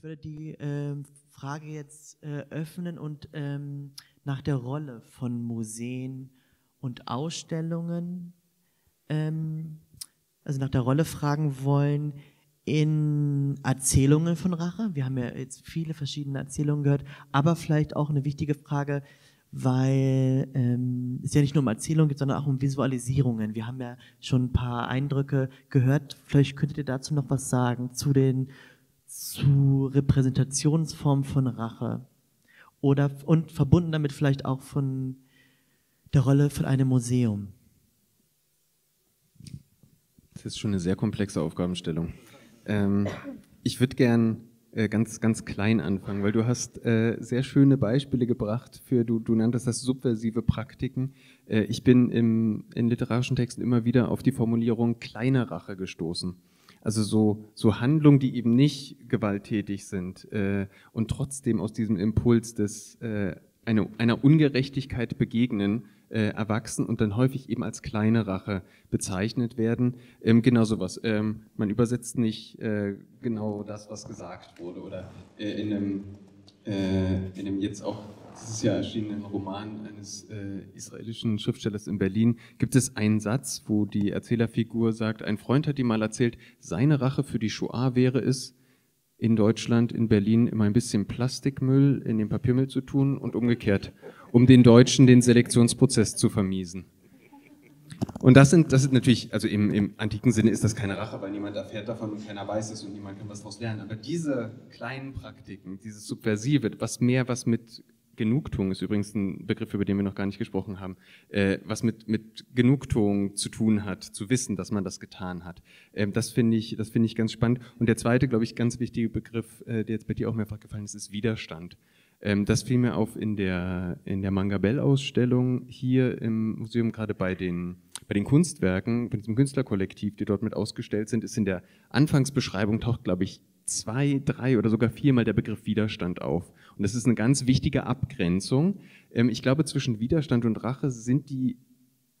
Ich würde die ähm, Frage jetzt äh, öffnen und ähm, nach der Rolle von Museen und Ausstellungen, ähm, also nach der Rolle fragen wollen in Erzählungen von Rache. Wir haben ja jetzt viele verschiedene Erzählungen gehört, aber vielleicht auch eine wichtige Frage, weil ähm, es ja nicht nur um Erzählungen geht, sondern auch um Visualisierungen. Wir haben ja schon ein paar Eindrücke gehört. Vielleicht könntet ihr dazu noch was sagen zu den zu Repräsentationsformen von Rache oder und verbunden damit vielleicht auch von der Rolle von einem Museum. Das ist schon eine sehr komplexe Aufgabenstellung. Ähm, ich würde gern äh, ganz, ganz klein anfangen, weil du hast äh, sehr schöne Beispiele gebracht für, du, du nanntest das subversive Praktiken. Äh, ich bin im, in literarischen Texten immer wieder auf die Formulierung kleine Rache gestoßen. Also so, so Handlungen, die eben nicht gewalttätig sind äh, und trotzdem aus diesem Impuls des äh, eine, einer Ungerechtigkeit begegnen, äh, erwachsen und dann häufig eben als kleine Rache bezeichnet werden. Ähm, genau sowas. Ähm, man übersetzt nicht äh, genau das, was gesagt wurde. Oder äh, in, einem, äh, in einem jetzt auch dieses Jahr erschienenen Roman eines äh, israelischen Schriftstellers in Berlin gibt es einen Satz, wo die Erzählerfigur sagt, ein Freund hat ihm mal erzählt, seine Rache für die Shoah wäre es, in Deutschland, in Berlin immer ein bisschen Plastikmüll in den Papiermüll zu tun und umgekehrt, um den Deutschen den Selektionsprozess zu vermiesen. Und das sind, das sind natürlich, also im, im antiken Sinne ist das keine Rache, weil niemand erfährt davon und keiner weiß es und niemand kann was daraus lernen. Aber diese kleinen Praktiken, dieses Subversive, was mehr was mit Genugtuung ist übrigens ein Begriff, über den wir noch gar nicht gesprochen haben, äh, was mit, mit Genugtuung zu tun hat, zu wissen, dass man das getan hat. Ähm, das finde ich, das ich ganz spannend. Und der zweite, glaube ich, ganz wichtige Begriff, äh, der jetzt bei dir auch mehrfach gefallen ist, ist Widerstand. Ähm, das fiel mir auf in der, in der Mangabell-Ausstellung hier im Museum, gerade bei den, bei den Kunstwerken, bei diesem Künstlerkollektiv, die dort mit ausgestellt sind, ist in der Anfangsbeschreibung taucht, glaube ich, zwei, drei oder sogar viermal der Begriff Widerstand auf. Und das ist eine ganz wichtige Abgrenzung. Ähm, ich glaube, zwischen Widerstand und Rache sind die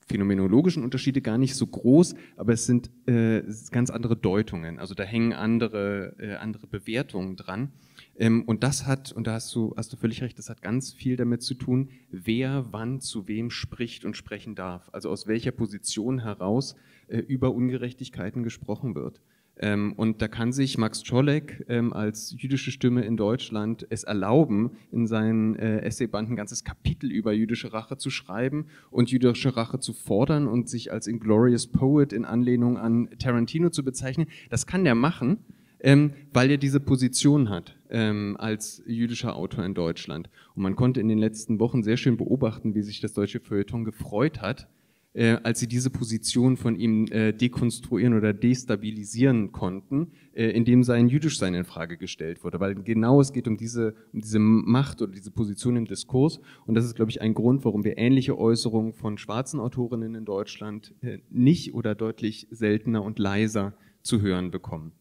phänomenologischen Unterschiede gar nicht so groß, aber es sind äh, ganz andere Deutungen. Also da hängen andere, äh, andere Bewertungen dran. Ähm, und das hat, und da hast du, hast du völlig recht, das hat ganz viel damit zu tun, wer wann zu wem spricht und sprechen darf. Also aus welcher Position heraus äh, über Ungerechtigkeiten gesprochen wird. Ähm, und da kann sich Max Czolek ähm, als jüdische Stimme in Deutschland es erlauben, in seinen äh, Essayband ein ganzes Kapitel über jüdische Rache zu schreiben und jüdische Rache zu fordern und sich als Inglorious Poet in Anlehnung an Tarantino zu bezeichnen. Das kann der machen, ähm, weil er diese Position hat ähm, als jüdischer Autor in Deutschland. Und man konnte in den letzten Wochen sehr schön beobachten, wie sich das deutsche Feuilleton gefreut hat, äh, als sie diese Position von ihm äh, dekonstruieren oder destabilisieren konnten, äh, indem sein Jüdischsein in Frage gestellt wurde. Weil genau es geht um diese, um diese Macht oder diese Position im Diskurs. Und das ist, glaube ich, ein Grund, warum wir ähnliche Äußerungen von schwarzen Autorinnen in Deutschland äh, nicht oder deutlich seltener und leiser zu hören bekommen.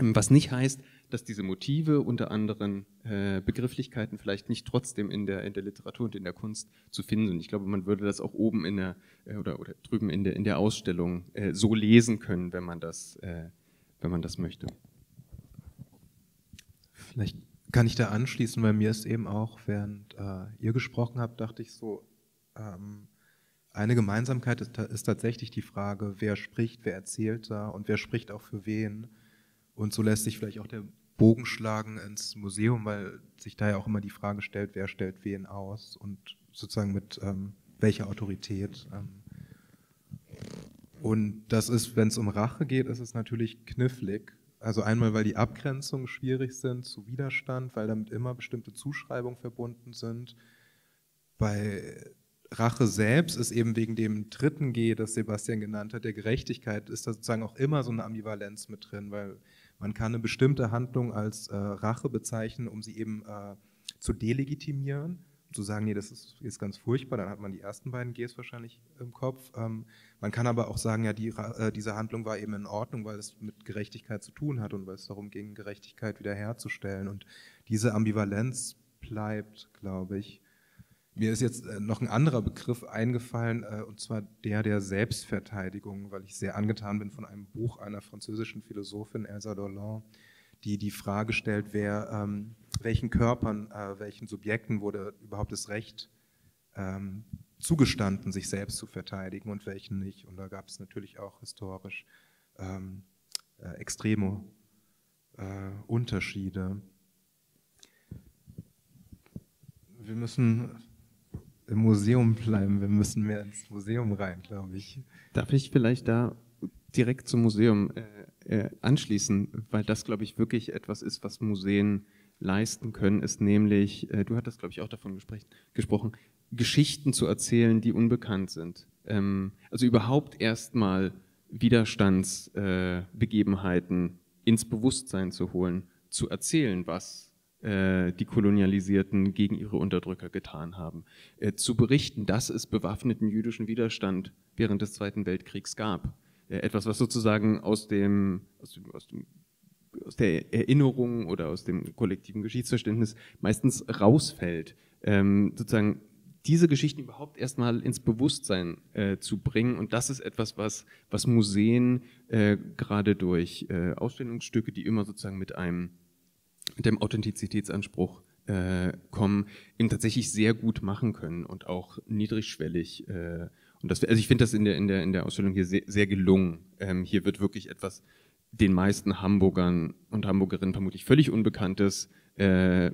Was nicht heißt, dass diese Motive unter anderen äh, Begrifflichkeiten vielleicht nicht trotzdem in der, in der Literatur und in der Kunst zu finden sind. Ich glaube, man würde das auch oben in der äh, oder, oder drüben in der, in der Ausstellung äh, so lesen können, wenn man das, äh, wenn man das möchte. Vielleicht kann ich da anschließen, weil mir ist eben auch, während äh, ihr gesprochen habt, dachte ich so, ähm, eine Gemeinsamkeit ist, ist, tatsächlich die Frage, wer spricht, wer erzählt da und wer spricht auch für wen. Und so lässt sich vielleicht auch der Bogen schlagen ins Museum, weil sich da ja auch immer die Frage stellt, wer stellt wen aus und sozusagen mit ähm, welcher Autorität. Ähm. Und das ist, wenn es um Rache geht, ist es natürlich knifflig. Also einmal, weil die Abgrenzungen schwierig sind zu Widerstand, weil damit immer bestimmte Zuschreibungen verbunden sind. Bei Rache selbst ist eben wegen dem dritten G, das Sebastian genannt hat, der Gerechtigkeit, ist da sozusagen auch immer so eine Ambivalenz mit drin, weil man kann eine bestimmte Handlung als äh, Rache bezeichnen, um sie eben äh, zu delegitimieren, zu sagen, nee, das ist, ist, ganz furchtbar, dann hat man die ersten beiden Gs wahrscheinlich im Kopf. Ähm, man kann aber auch sagen, ja, die, äh, diese Handlung war eben in Ordnung, weil es mit Gerechtigkeit zu tun hat und weil es darum ging, Gerechtigkeit wiederherzustellen. Und diese Ambivalenz bleibt, glaube ich. Mir ist jetzt äh, noch ein anderer Begriff eingefallen, äh, und zwar der der Selbstverteidigung, weil ich sehr angetan bin von einem Buch einer französischen Philosophin, Elsa Dolan, die die Frage stellt, wer, ähm, welchen Körpern, äh, welchen Subjekten wurde überhaupt das Recht ähm, zugestanden, sich selbst zu verteidigen und welchen nicht. Und da gab es natürlich auch historisch ähm, äh, extreme Unterschiede. Wir müssen im Museum bleiben, wir müssen mehr ins Museum rein, glaube ich. Darf ich vielleicht da direkt zum Museum äh, äh, anschließen, weil das, glaube ich, wirklich etwas ist, was Museen leisten können, ist nämlich, äh, du hattest, glaube ich, auch davon gesprochen, Geschichten zu erzählen, die unbekannt sind. Ähm, also überhaupt erstmal Widerstandsbegebenheiten äh, ins Bewusstsein zu holen, zu erzählen, was die Kolonialisierten gegen ihre Unterdrücker getan haben, äh, zu berichten, dass es bewaffneten jüdischen Widerstand während des Zweiten Weltkriegs gab. Äh, etwas, was sozusagen aus dem, aus dem, aus dem aus der Erinnerung oder aus dem kollektiven Geschichtsverständnis meistens rausfällt. Ähm, sozusagen diese Geschichten überhaupt erstmal ins Bewusstsein äh, zu bringen. Und das ist etwas, was, was Museen äh, gerade durch äh, Ausstellungsstücke, die immer sozusagen mit einem, dem Authentizitätsanspruch äh, kommen, eben tatsächlich sehr gut machen können und auch niedrigschwellig. Äh, und das, also ich finde das in der, in, der, in der Ausstellung hier sehr, sehr gelungen. Ähm, hier wird wirklich etwas den meisten Hamburgern und Hamburgerinnen vermutlich völlig Unbekanntes äh,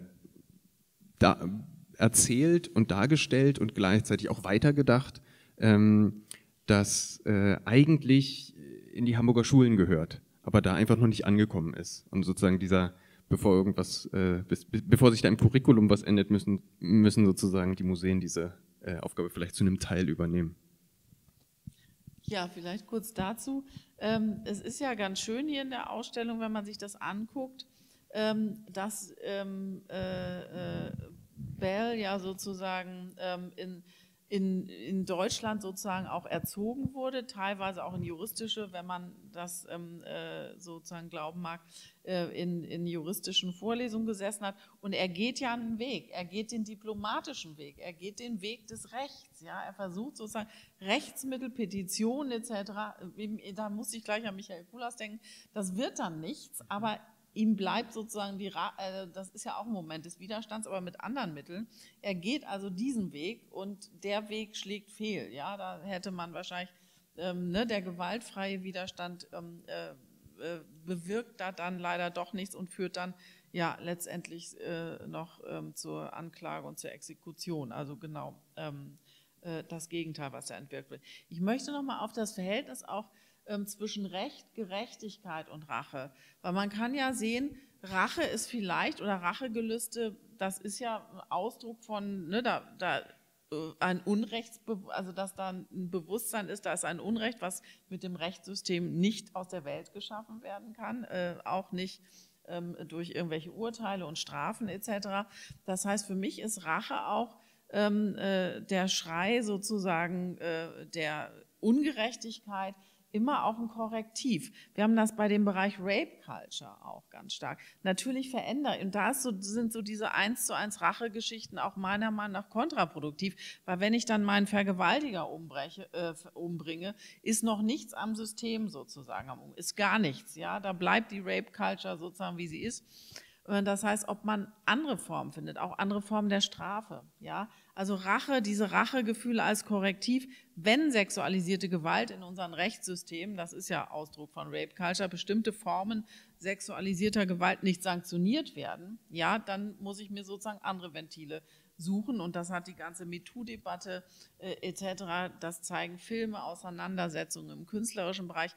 da, erzählt und dargestellt und gleichzeitig auch weitergedacht, ähm, das äh, eigentlich in die Hamburger Schulen gehört, aber da einfach noch nicht angekommen ist. Und sozusagen dieser, bevor irgendwas, äh, bis, bevor sich da im Curriculum was ändert, müssen, müssen sozusagen die Museen diese äh, Aufgabe vielleicht zu einem Teil übernehmen. Ja, vielleicht kurz dazu. Ähm, es ist ja ganz schön hier in der Ausstellung, wenn man sich das anguckt, ähm, dass ähm, äh, äh, Bell ja sozusagen ähm, in, in, in Deutschland sozusagen auch erzogen wurde, teilweise auch in juristische, wenn man das ähm, äh, sozusagen glauben mag, äh, in, in juristischen Vorlesungen gesessen hat. Und er geht ja einen Weg, er geht den diplomatischen Weg, er geht den Weg des Rechts. Ja? Er versucht sozusagen Rechtsmittel, Petitionen etc., da muss ich gleich an Michael Kulas denken, das wird dann nichts, aber ihm bleibt sozusagen die, äh, das ist ja auch ein Moment des Widerstands, aber mit anderen Mitteln. Er geht also diesen Weg und der Weg schlägt fehl. Ja, da hätte man wahrscheinlich ähm, ne, der gewaltfreie Widerstand ähm, äh, äh, bewirkt da dann leider doch nichts und führt dann ja letztendlich äh, noch ähm, zur Anklage und zur Exekution. Also genau ähm, äh, das Gegenteil, was da entwirkt wird. Ich möchte noch mal auf das Verhältnis auch ähm, zwischen Recht, Gerechtigkeit und Rache. Weil man kann ja sehen, Rache ist vielleicht oder Rachegelüste, das ist ja ein Ausdruck von, ne, da, da äh, ein Unrechts, also dass da ein Bewusstsein ist, da ist ein Unrecht, was mit dem Rechtssystem nicht aus der Welt geschaffen werden kann, äh, auch nicht ähm, durch irgendwelche Urteile und Strafen etc. Das heißt, für mich ist Rache auch ähm, äh, der Schrei sozusagen äh, der Ungerechtigkeit, immer auch ein Korrektiv. Wir haben das bei dem Bereich Rape Culture auch ganz stark. Natürlich verändert, und da so, sind so diese eins zu eins Rachegeschichten auch meiner Meinung nach kontraproduktiv, weil wenn ich dann meinen Vergewaltiger umbreche, äh, umbringe, ist noch nichts am System sozusagen, ist gar nichts, ja, da bleibt die Rape Culture sozusagen, wie sie ist. Äh, das heißt, ob man andere Formen findet, auch andere Formen der Strafe. Ja? Also Rache, diese Rachegefühle als Korrektiv, wenn sexualisierte Gewalt in unseren Rechtssystemen, das ist ja Ausdruck von Rape Culture, bestimmte Formen sexualisierter Gewalt nicht sanktioniert werden, ja, dann muss ich mir sozusagen andere Ventile suchen und das hat die ganze MeToo-Debatte äh, etc., das zeigen Filme, Auseinandersetzungen im künstlerischen Bereich,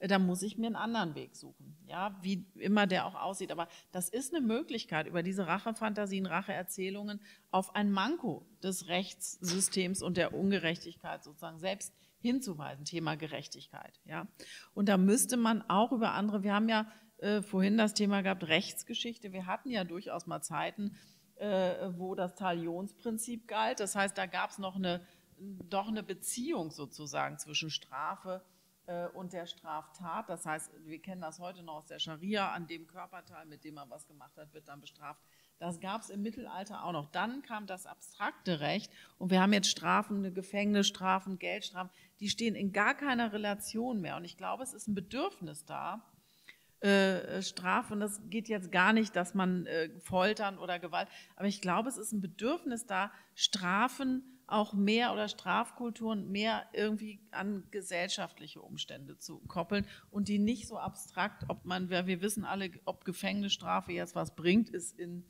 äh, da muss ich mir einen anderen Weg suchen, ja, wie immer der auch aussieht. Aber das ist eine Möglichkeit, über diese Rachefantasien, Racheerzählungen auf ein Manko des Rechtssystems und der Ungerechtigkeit sozusagen selbst hinzuweisen, Thema Gerechtigkeit, ja. Und da müsste man auch über andere, wir haben ja äh, vorhin das Thema gehabt, Rechtsgeschichte, wir hatten ja durchaus mal Zeiten, äh, wo das Talionsprinzip galt. Das heißt, da gab es noch eine, doch eine Beziehung sozusagen zwischen Strafe äh, und der Straftat. Das heißt, wir kennen das heute noch aus der Scharia, an dem Körperteil, mit dem man was gemacht hat, wird dann bestraft. Das gab es im Mittelalter auch noch. Dann kam das abstrakte Recht und wir haben jetzt Strafen, Gefängnisstrafen, Geldstrafen, die stehen in gar keiner Relation mehr. Und ich glaube, es ist ein Bedürfnis da, äh, Strafe. Und das geht jetzt gar nicht, dass man äh, Foltern oder Gewalt, aber ich glaube, es ist ein Bedürfnis da, Strafen auch mehr oder Strafkulturen mehr irgendwie an gesellschaftliche Umstände zu koppeln und die nicht so abstrakt, ob man, wir wissen alle, ob Gefängnisstrafe jetzt was bringt, ist in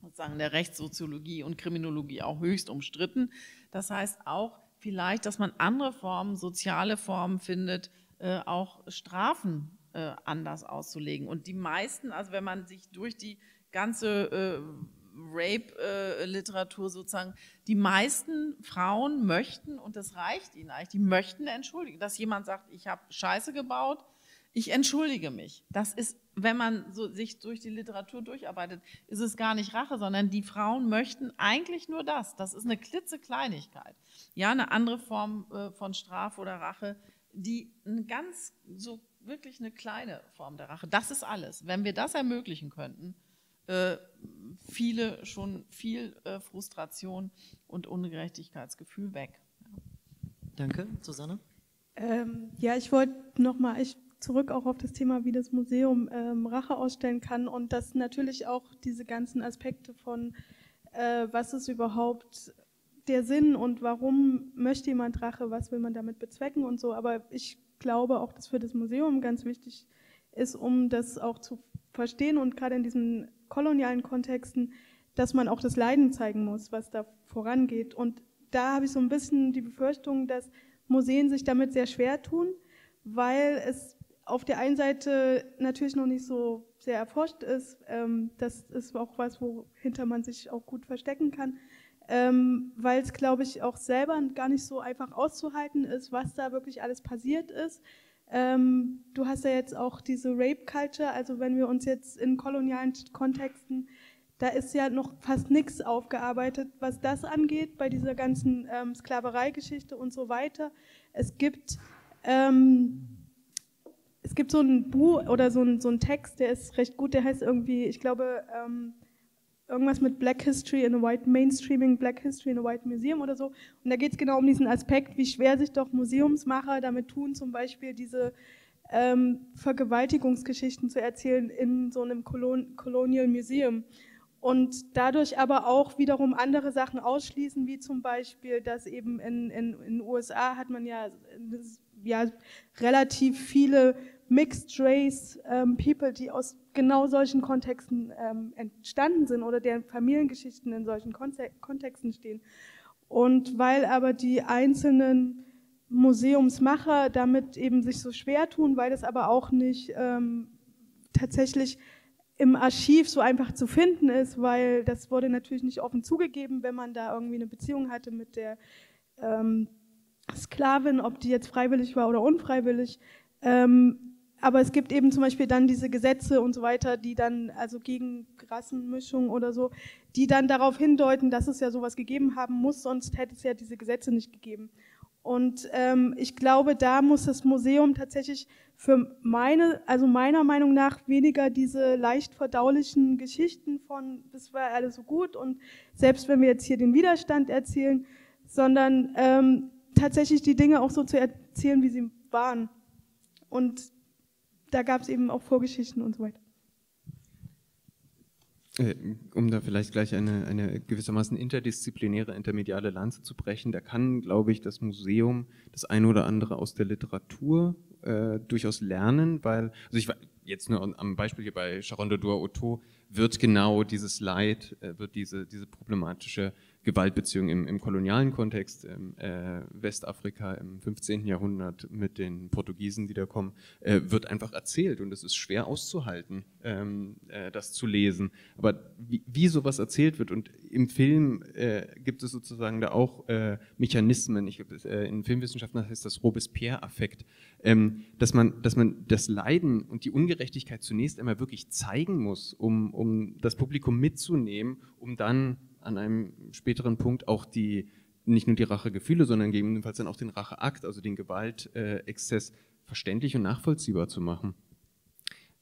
sozusagen der Rechtssoziologie und Kriminologie auch höchst umstritten. Das heißt auch vielleicht, dass man andere Formen, soziale Formen findet, äh, auch Strafen äh, anders auszulegen. Und die meisten, also wenn man sich durch die ganze äh, Rape-Literatur sozusagen, die meisten Frauen möchten, und das reicht ihnen eigentlich, die möchten entschuldigen, dass jemand sagt, ich habe Scheiße gebaut, ich entschuldige mich. Das ist, wenn man so sich durch die Literatur durcharbeitet, ist es gar nicht Rache, sondern die Frauen möchten eigentlich nur das. Das ist eine klitzekleinigkeit. Ja, eine andere Form äh, von Strafe oder Rache, die eine ganz, so wirklich eine kleine Form der Rache. Das ist alles. Wenn wir das ermöglichen könnten, äh, viele schon viel äh, Frustration und Ungerechtigkeitsgefühl weg. Danke, Susanne. Ähm, ja, ich wollte nochmal zurück auch auf das Thema, wie das Museum ähm, Rache ausstellen kann und dass natürlich auch diese ganzen Aspekte von, äh, was ist überhaupt der Sinn und warum möchte jemand Rache, was will man damit bezwecken und so. Aber ich glaube auch, dass für das Museum ganz wichtig ist, um das auch zu verstehen und gerade in diesen kolonialen Kontexten, dass man auch das Leiden zeigen muss, was da vorangeht. Und da habe ich so ein bisschen die Befürchtung, dass Museen sich damit sehr schwer tun, weil es auf der einen Seite natürlich noch nicht so sehr erforscht ist. Ähm, das ist auch was, wohinter man sich auch gut verstecken kann, ähm, weil es, glaube ich, auch selber gar nicht so einfach auszuhalten ist, was da wirklich alles passiert ist. Ähm, du hast ja jetzt auch diese Rape Culture, also wenn wir uns jetzt in kolonialen Kontexten, da ist ja noch fast nichts aufgearbeitet, was das angeht, bei dieser ganzen ähm, Sklavereigeschichte und so weiter. Es gibt, ähm, es gibt so ein Buch oder so ein, so ein Text, der ist recht gut, der heißt irgendwie, ich glaube, ähm, irgendwas mit Black History in a White Mainstreaming Black History in a White Museum oder so. Und da geht es genau um diesen Aspekt, wie schwer sich doch Museumsmacher damit tun, zum Beispiel diese ähm, Vergewaltigungsgeschichten zu erzählen in so einem Colon Colonial Museum. Und dadurch aber auch wiederum andere Sachen ausschließen, wie zum Beispiel, dass eben in den USA hat man ja, ja relativ viele Mixed Race ähm, People, die aus genau solchen Kontexten ähm, entstanden sind oder deren Familiengeschichten in solchen Konte Kontexten stehen. Und weil aber die einzelnen Museumsmacher damit eben sich so schwer tun, weil das aber auch nicht ähm, tatsächlich im Archiv so einfach zu finden ist, weil das wurde natürlich nicht offen zugegeben, wenn man da irgendwie eine Beziehung hatte mit der ähm, Sklavin, ob die jetzt freiwillig war oder unfreiwillig. Ähm, aber es gibt eben zum Beispiel dann diese Gesetze und so weiter, die dann, also gegen Rassenmischung oder so, die dann darauf hindeuten, dass es ja sowas gegeben haben muss, sonst hätte es ja diese Gesetze nicht gegeben. Und ähm, ich glaube, da muss das Museum tatsächlich für meine, also meiner Meinung nach weniger diese leicht verdaulichen Geschichten von, das war alles so gut und selbst wenn wir jetzt hier den Widerstand erzählen, sondern ähm, tatsächlich die Dinge auch so zu erzählen, wie sie waren. Und da gab es eben auch Vorgeschichten und so weiter. Äh, um da vielleicht gleich eine, eine gewissermaßen interdisziplinäre, intermediale Lanze zu brechen, da kann, glaube ich, das Museum das eine oder andere aus der Literatur äh, durchaus lernen, weil, also ich war jetzt nur am Beispiel hier bei Sharon de Otto, wird genau dieses Leid, äh, wird diese, diese problematische Gewaltbeziehung im, im kolonialen Kontext, im äh, Westafrika im 15. Jahrhundert mit den Portugiesen, die da kommen, äh, wird einfach erzählt und es ist schwer auszuhalten, ähm, äh, das zu lesen. Aber wie, wie sowas erzählt wird und im Film äh, gibt es sozusagen da auch äh, Mechanismen, ich äh, in Filmwissenschaften heißt das Robespierre-Affekt, ähm, dass, man, dass man das Leiden und die Ungerechtigkeit zunächst einmal wirklich zeigen muss, um, um das Publikum mitzunehmen, um dann an einem späteren Punkt auch die, nicht nur die Rachegefühle, sondern gegebenenfalls dann auch den Racheakt, also den Gewaltexzess, verständlich und nachvollziehbar zu machen.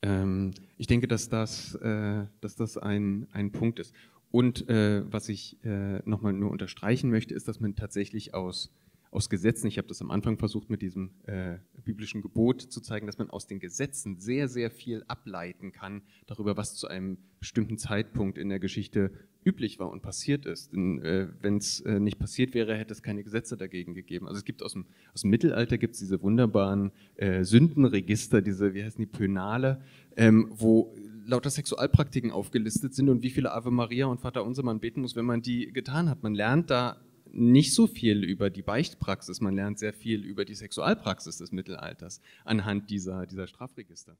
Ähm, ich denke, dass das, äh, dass das ein, ein Punkt ist. Und äh, was ich äh, nochmal nur unterstreichen möchte, ist, dass man tatsächlich aus, aus Gesetzen, ich habe das am Anfang versucht mit diesem äh, biblischen Gebot zu zeigen, dass man aus den Gesetzen sehr, sehr viel ableiten kann darüber, was zu einem bestimmten Zeitpunkt in der Geschichte üblich war und passiert ist. äh, Wenn es äh, nicht passiert wäre, hätte es keine Gesetze dagegen gegeben. Also es gibt aus dem, aus dem Mittelalter gibt es diese wunderbaren äh, Sündenregister, diese, wie heißen die, Pönale, ähm, wo lauter Sexualpraktiken aufgelistet sind und wie viele Ave Maria und Vater Unser man beten muss, wenn man die getan hat. Man lernt da nicht so viel über die Beichtpraxis, man lernt sehr viel über die Sexualpraxis des Mittelalters anhand dieser, dieser Strafregister.